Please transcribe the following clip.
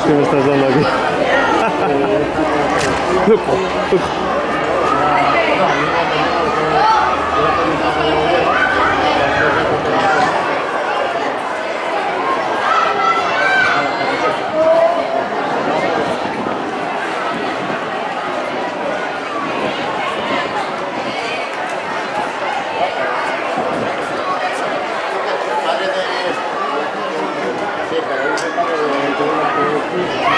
しみました残念 Thank you. Thank you.